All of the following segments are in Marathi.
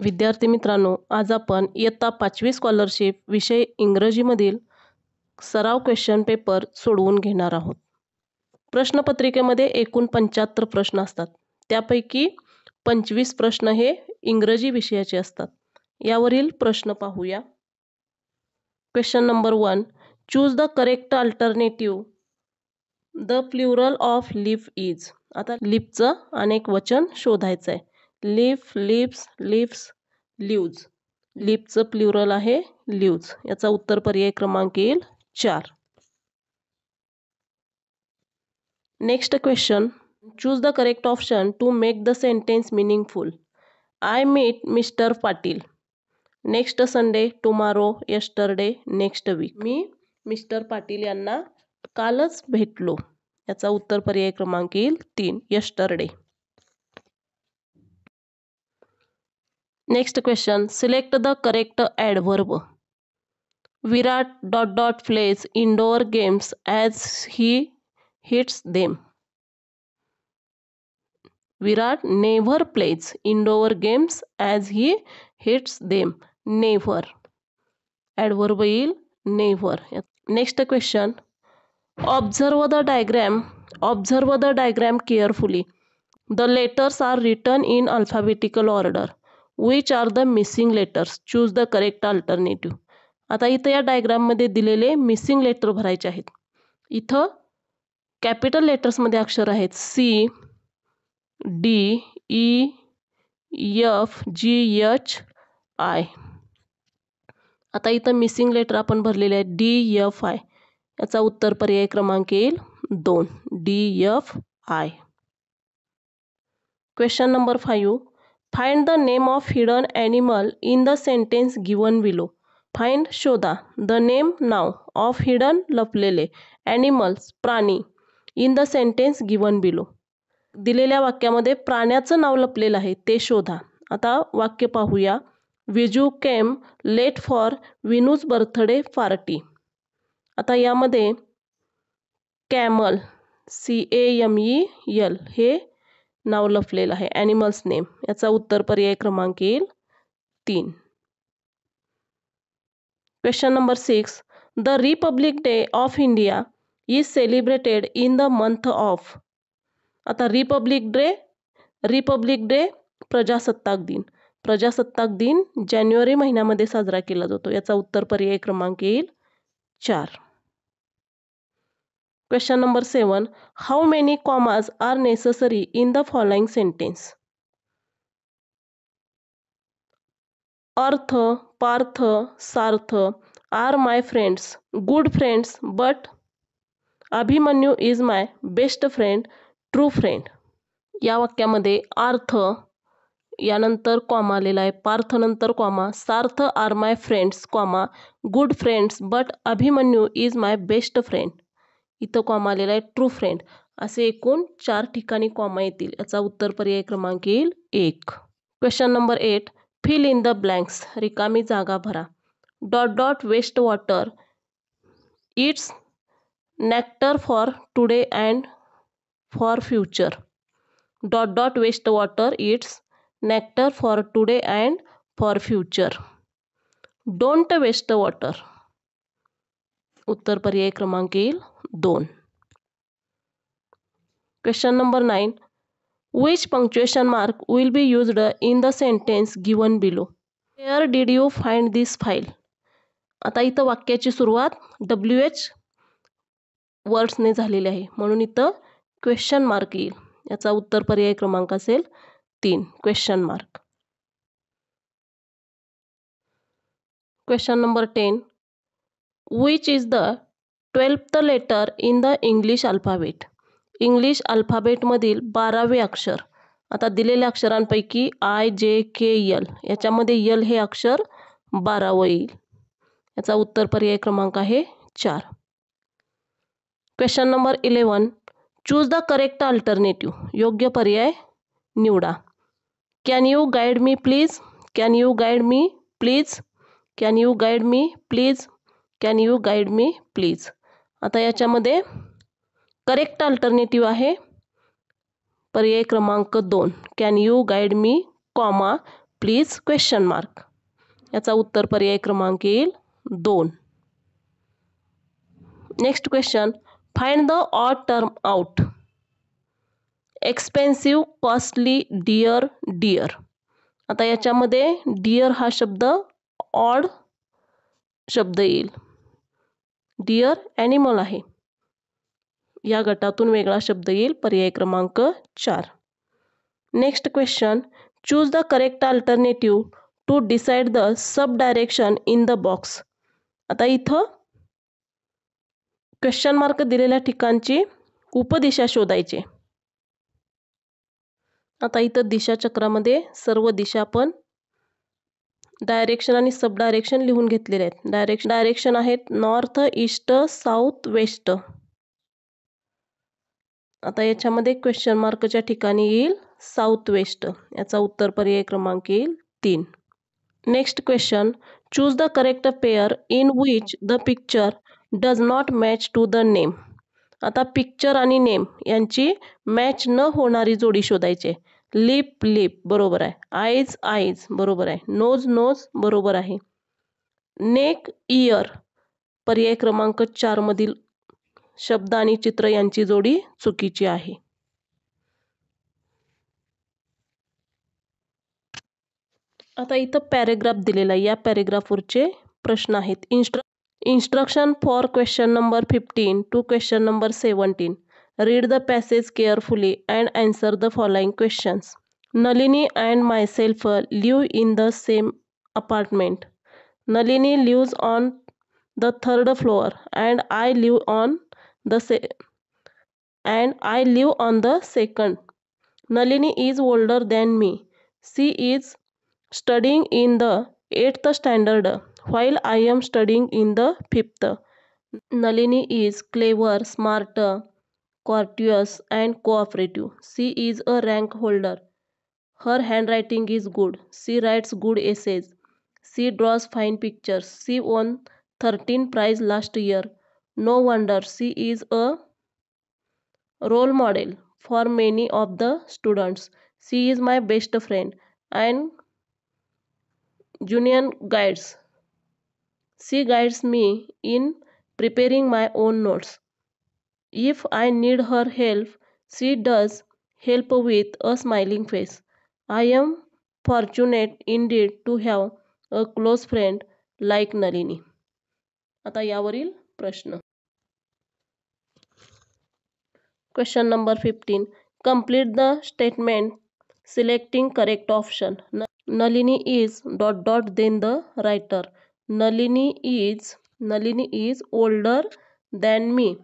विद्यार्थी मित्रांनो आज आपण इयत्ता पाचवी स्कॉलरशिप विषय इंग्रजीमधील सराव क्वेश्चन पेपर सोडवून घेणार आहोत. प्रश्नपत्रिकेमध्ये एकूण पंच्याहत्तर प्रश्न असतात. त्यापैकी पंचवीस प्रश्न हे इंग्रजी विषयाचे असतात. यावरील प्रश्न पाहूया. Question number one choose the correct alternative the plural of lip is आता लिपचं अनेक वचन शोधायचं आहे लिफ लिप्स लिप्स लिव्ज लिपचं प्ल्युरल आहे लिव्ज याचा उत्तर पर्याय क्रमांक येईल चार. Next question choose the correct option to make the sentence meaningful I meet mister Patil next Sunday tomorrow yesterday next week me mister Patil यांना कालच भेटलो. याचा उत्तर पर्याय क्रमांक येईल तीन. Yesterday next question select the correct adverb Virat dot dot plays indoor games as he hits them Virat never plays indoor games as he hits them never adverb येईल never next question observe the diagram observe the diagram carefully the letters are return in alphabetical order Which are the missing letters choose the correct alternative आता इथं या डायग्राममध्ये दिलेले मिसिंग लेटर भरायचे आहेत. इथं कॅपिटल लेटर्समध्ये अक्षर आहेत. C D E F G H I आता इथं मिसिंग लेटर आपण भरलेले आहे डी एफ आय याचा उत्तर पर्याय क्रमांक येईल दोन. D F I question number five find the name of hidden animal in the sentence given below find शोधा. द नेम नाव ऑफ हिडन लपलेले ॲनिमल्स प्राणी in the sentence given below दिलेल्या वाक्यामध्ये प्राण्याचं नाव लपलेलं आहे ते शोधा. आता वाक्य पाहूया. Viju came late for Vinu's birthday party आता यामध्ये camel C A M E L हे नाव लपलेलं आहे. ॲनिमल्स नेम याचा उत्तर पर्याय क्रमांक येईल तीन. Question number six the republic day of India is celebrated in the month of आता रिपब्लिक डे रिपब्लिक डे प्रजासत्ताक दिन. प्रजासत्ताक दिन जानेवारी महिन्यामध्ये साजरा केला जातो. याचा उत्तर पर्याय क्रमांक येईल चार. Question number seven how many commas are necessary in the following sentence Arth Parth Sarth are my friends good friends but Abhimanyu is my best friend true friend या वाक्यामध्ये अर्थ यानंतर कॉमा आलेला आहे. पार्थ नंतर comma Sarth are my friends comma good friends but Abhimanyu is my best friend इथं कॉमा आलेला आहे ट्रू फ्रेंड असे एकूण चार ठिकाणी कॉमा येतील. याचा उत्तर पर्याय क्रमांक येईल एक. Question number eight fill in the blanks रिकामी जागा भरा. Dot dot waste water it's nectar for today and for future dot dot waste water it's nectar for today and for future don't waste water उत्तर पर्याय क्रमांक येईल दोन. Question number 9. Which punctuation mark will be used in the sentence given below? Where did you find this file आता इथं वाक्याची सुरुवात डब्ल्यू एच वर्ड्सने झालेली आहे म्हणून इथं क्वेश्चन मार्क येईल. याचा उत्तर पर्याय क्रमांक असेल तीन question mark question number ten which is the twelfth letter in the English alphabet English अल्फाबेटमधील बारावे अक्षर आता दिलेल्या अक्षरांपैकी आय जे के यल याच्यामध्ये यल हे अक्षर बारावं येईल. याचा उत्तर पर्याय क्रमांक आहे चार. Question number eleven choose the correct alternative योग्य पर्याय निवडा. Can you guide me please can you guide me please can you guide me please can you guide me please आता याच्यामध्ये करेक्ट अल्टरनेटिव्ह आहे. पर्याय क्रमांक दोन. Can you guide me comma please question mark याचा उत्तर पर्याय क्रमांक येईल दोन. Next question find the odd term out expensive costly dear dear आता याच्यामध्ये डिअर हा शब्द ऑड शब्द येईल. डिअर ॲनिमल आहे. या गटातून वेगळा शब्द येईल. पर्याय क्रमांक चार. Next question choose the correct alternative to decide the sub direction in the box आता इथं क्वेश्चन मार्क दिलेल्या ठिकाणची उपदिशा शोधायची. आता इथं दिशाचक्रामध्ये सर्व दिशा पण डायरेक्शन आणि सब डायरेक्शन लिहून घेतलेले आहेत. डायरेक्शन डायरेक्शन आहेत नॉर्थ ईस्ट साऊथ वेस्ट. आता याच्यामध्ये क्वेश्चन मार्कच्या ठिकाणी येईल साऊथ वेस्ट. याचा उत्तर पर्याय क्रमांक येईल तीन. Next question choose the correct pair in which the picture does not match to the name आता पिक्चर आणि नेम यांची मॅच न होणारी जोडी शोधायची लिप लिप बरोबर आहे. आईज आईज बरोबर आहे. नोज नोज बरोबर आहे. नेक इयर पर्याय क्रमांक चारमधील शब्द आणि चित्र यांची जोडी चुकीची आहे. आता इथं पॅरेग्राफ दिलेला आहे. या पॅरेग्राफवरचे प्रश्न आहेत. Instruction instruction for question number fifteen to question number seventeen Read the passage carefully and answer the following questions. Nalini and myself live in the same apartment. Nalini lives on the third floor and I live on the se- and I live on the second. Nalini is older than me. She is studying in the 8th standard while I am studying in the 5th. Nalini is clever, smarter courteous and cooperative. She is a rank holder. Her handwriting is good. She writes good essays. She draws fine pictures. She won 13 prize last year. No wonder she is a role model for many of the students. She is my best friend and Junior guides. She guides me in preparing my own notes. If I need her help she does help with a smiling face I am fortunate indeed to have a close friend like Nalini आता यावरील प्रश्न. Question number fifteen complete the statement selecting correct option Nalini is dot dot then the writer Nalini is Nalini is older than me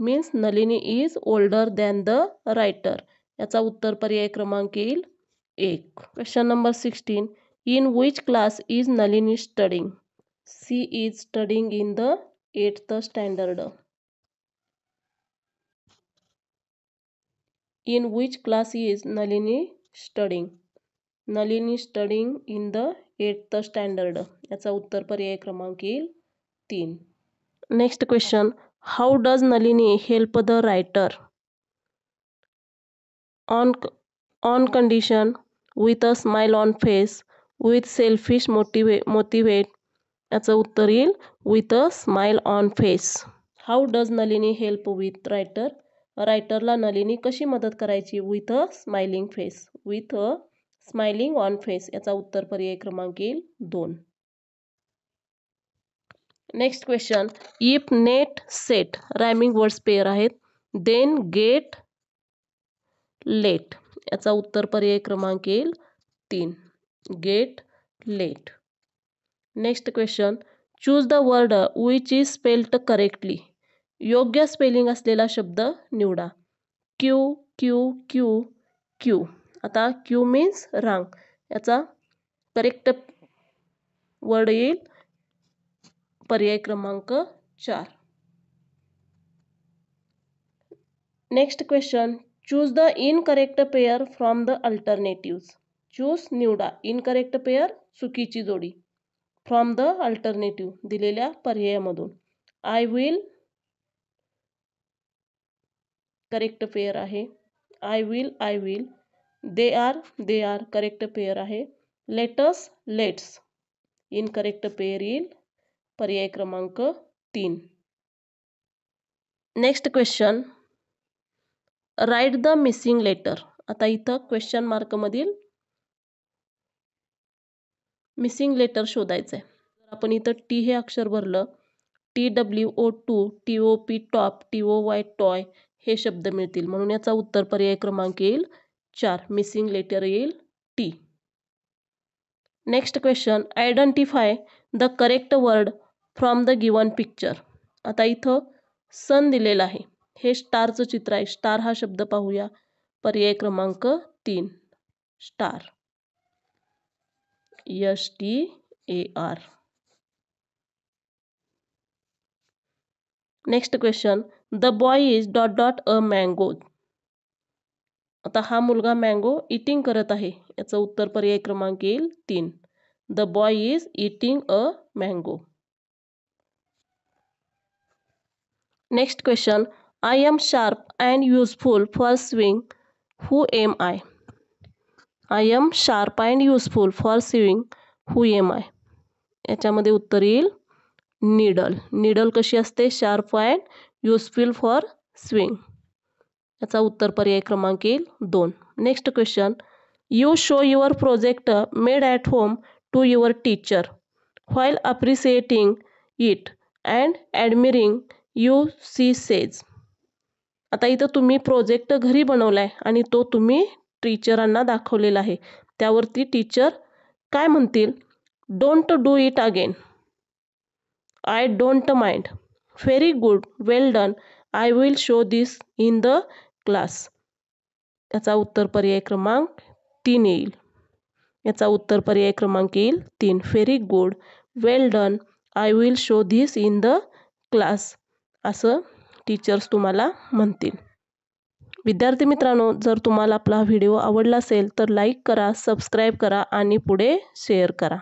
means Nalini is older than the writer याचा उत्तर पर्याय क्रमांक येईल एक. Question number sixteen in which class is Nalini studying she is studying in the eighth standard in which class is Nalini studying Nalini studying in the eighth standard याचा उत्तर पर्याय क्रमांक येईल तीन. Next question how does Nalini help the writer on on condition with a smile on face with selfish motive motivate याचं उत्तर येईल with a smile on face how does Nalini help with writer रायटरला Nalini कशी मदत करायची? With a smiling face with a smiling on face याचा उत्तर पर्याय क्रमांक येईल दोन. Next question if net set rhyming words pair आहेत देन गेट लेट याचा उत्तर पर्याय क्रमांक येईल तीन. Get let next question choose the word which is spelled correctly योग्य स्पेलिंग असलेला शब्द निवडा. क्यू क्यू क्यू क्यू आता क्यू मीन्स रांग याचा करेक्ट वर्ड येईल पर्याय क्रमांक चार. Next question choose the incorrect pair from the alternatives choose निवडा. इनकरेक्ट पेअर चुकीची जोडी. फ्रॉम द अल्टरनेटिव्ह दिलेल्या पर्यायामधून. आय विल करेक्ट पेअर आहे. I will I will they are they are correct pair आहे. लेटस लेट्स इनकरेक्ट पेअर येईल. पर्याय क्रमांक तीन. Next question write the missing letter आता इथं क्वेश्चन मार्कमधील मिसिंग लेटर शोधायचं आहे आपण इथं टी हे अक्षर भरलं T W O two T O P top T O Y toy हे शब्द मिळतील. म्हणून याचा उत्तर पर्याय क्रमांक येईल चार. मिसिंग लेटर येईल T next question identify the correct word from the given picture आता इथं सन दिलेला आहे. हे स्टारचं चित्र आहे. स्टार हा शब्द पाहूया. पर्याय क्रमांक तीन. Star S T A R next question the boy is dot dot a mango आता हा मुलगा मँगो इटिंग करत आहे. याचं उत्तर पर्याय क्रमांक येईल तीन. The boy is eating a mango next question I am sharp and useful for swing who am I I am sharp and useful for swing who am I याच्यामध्ये उत्तर येईल निडल निडल कशी असते? Sharp and useful for swing याचा उत्तर पर्याय क्रमांक येईल दोन. Next question you show your project made at home to your teacher while appreciating it and admiring you she says. आता इथं तुम्ही प्रोजेक्ट घरी बनवला आहे आणि तो तुम्ही टीचरांना दाखवलेला आहे. त्यावरती टीचर काय म्हणतील? Don't do it again I don't mind very good well done I will show this in the class याचा उत्तर पर्याय क्रमांक तीन येईल. याचा उत्तर पर्याय क्रमांक येईल तीन. Very good well done I will show this in the class असं टीचर्स तुम्हाला म्हणतील. विद्यार्थी मित्रांनो जर तुम्हाला आपला व्हिडिओ आवडला असेल तर लाईक करा सबस्क्राईब करा आणि पुढे शेअर करा.